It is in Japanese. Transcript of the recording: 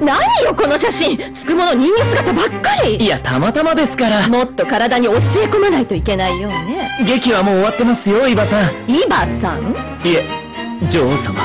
何よこの写真。つくもの人魚姿ばっかり。いやたまたまですから。もっと体に教え込まないといけないようね。劇はもう終わってますよ伊庭さん。イバさん？いえ女王様。